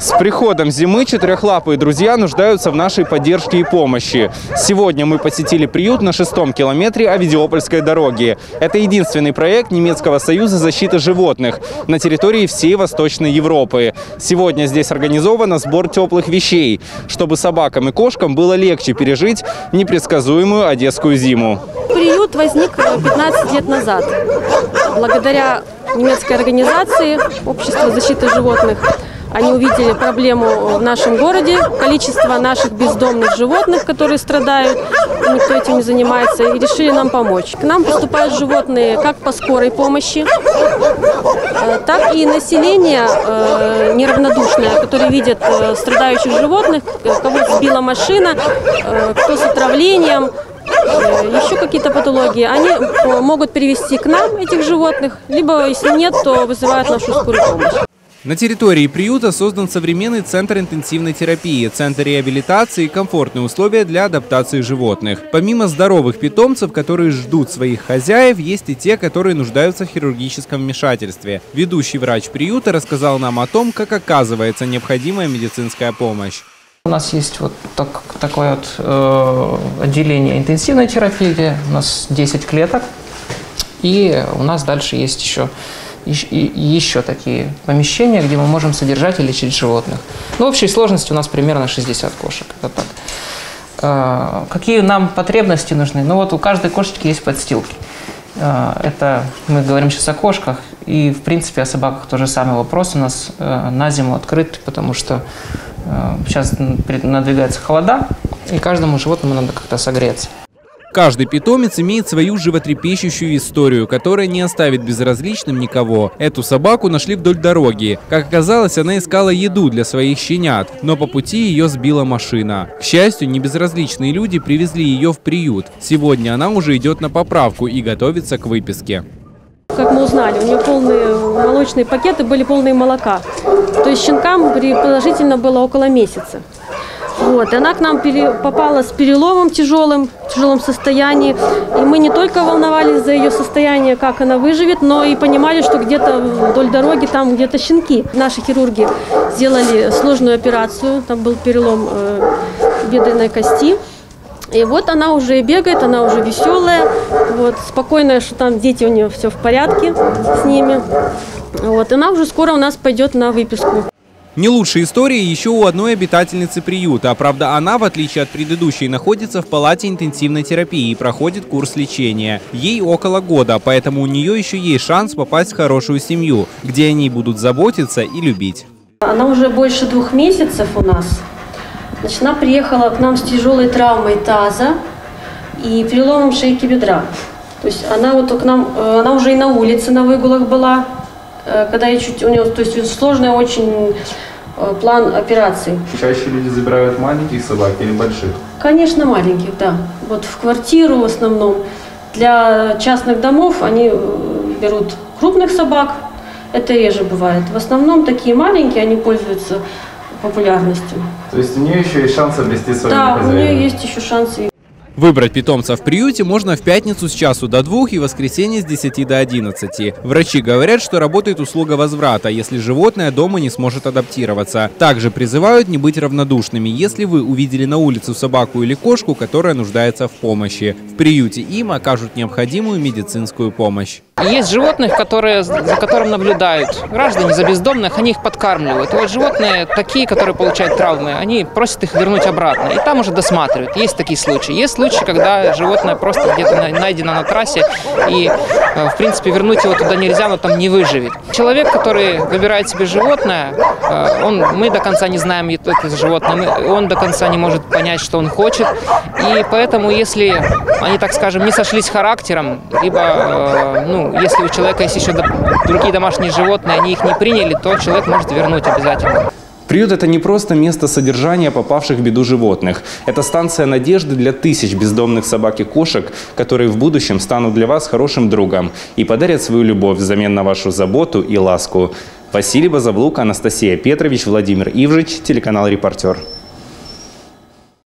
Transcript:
С приходом зимы четырехлапые друзья нуждаются в нашей поддержке и помощи. Сегодня мы посетили приют на шестом километре Авидиопольской дороги. Это единственный проект Немецкого союза защиты животных на территории всей Восточной Европы. Сегодня здесь организован сбор теплых вещей, чтобы собакам и кошкам было легче пережить непредсказуемую одесскую зиму. Приют возник 15 лет назад. Благодаря немецкой организации Общества защиты животных они увидели проблему в нашем городе, количество наших бездомных животных, которые страдают, никто этим не занимается, и решили нам помочь. К нам поступают животные как по скорой помощи, э, так и население э, неравнодушное, которое видит э, страдающих животных, кого сбила машина, кто с отравлением, еще какие-то патологии, они могут перевести к нам этих животных, либо если нет, то вызывают нашу скорую помощь. На территории приюта создан современный центр интенсивной терапии, центр реабилитации и комфортные условия для адаптации животных. Помимо здоровых питомцев, которые ждут своих хозяев, есть и те, которые нуждаются в хирургическом вмешательстве. Ведущий врач приюта рассказал нам о том, как оказывается необходимая медицинская помощь. У нас есть вот так, такое вот э, отделение интенсивной терапии, у нас 10 клеток. И у нас дальше есть еще еще такие помещения, где мы можем содержать и лечить животных. Ну, в общей сложности у нас примерно 60 кошек. Это так. А, какие нам потребности нужны? Ну, вот у каждой кошечки есть подстилки. А, это мы говорим сейчас о кошках, и, в принципе, о собаках тоже самый вопрос у нас э, на зиму открыт, потому что сейчас надвигается холода, и каждому животному надо как-то согреться. Каждый питомец имеет свою животрепещущую историю, которая не оставит безразличным никого. Эту собаку нашли вдоль дороги. Как оказалось, она искала еду для своих щенят, но по пути ее сбила машина. К счастью, небезразличные люди привезли ее в приют. Сегодня она уже идет на поправку и готовится к выписке. Как мы узнали, у нее полные молочные пакеты были полные молока. То есть щенкам предположительно было около месяца. Вот, и она к нам пере, попала с переломом тяжелым, в тяжелом состоянии. И мы не только волновались за ее состояние, как она выживет, но и понимали, что где-то вдоль дороги там где-то щенки. Наши хирурги сделали сложную операцию, там был перелом э, бедренной кости. И вот она уже бегает, она уже веселая, вот, спокойная, что там дети у нее все в порядке с ними. Вот, она уже скоро у нас пойдет на выписку. Не лучшая история еще у одной обитательницы приюта. Правда, она, в отличие от предыдущей, находится в палате интенсивной терапии и проходит курс лечения. Ей около года, поэтому у нее еще есть шанс попасть в хорошую семью, где они будут заботиться и любить. Она уже больше двух месяцев у нас. Значит, она приехала к нам с тяжелой травмой таза и переломом шейки бедра. То есть она вот к нам, э, она уже и на улице на выгулах была, Э, когда я чуть, у него, то есть сложный очень план операции. Чаще люди забирают маленьких собак или больших? Конечно, маленьких, да. Вот в квартиру в основном. Для частных домов они э, берут крупных собак, это реже бывает. В основном такие маленькие, они пользуются популярностью. То есть у нее еще есть шанс обрести свою Да, у нее есть еще шансы Выбрать питомца в приюте можно в пятницу с часу до двух и воскресенье с 10 до 11. Врачи говорят, что работает услуга возврата, если животное дома не сможет адаптироваться. Также призывают не быть равнодушными, если вы увидели на улице собаку или кошку, которая нуждается в помощи. В приюте им окажут необходимую медицинскую помощь. Есть животных, которые, за которым наблюдают. Граждане за бездомных, они их подкармливают. И вот животные такие, которые получают травмы, они просят их вернуть обратно. И там уже досматривают. Есть такие случаи. Есть случаи, когда животное просто где-то найдено на трассе, и, э, в принципе, вернуть его туда нельзя, но там не выживет. Человек, который выбирает себе животное, э, он, мы до конца не знаем это животное, он до конца не может понять, что он хочет. И поэтому, если они, так скажем, не сошлись характером, либо, э, ну, если у человека есть еще другие домашние животные, они их не приняли, то человек может вернуть обязательно. Приют – это не просто место содержания попавших в беду животных. Это станция надежды для тысяч бездомных собак и кошек, которые в будущем станут для вас хорошим другом и подарят свою любовь взамен на вашу заботу и ласку. Василий Базаблук, Анастасия Петрович, Владимир Ивжич, телеканал «Репортер».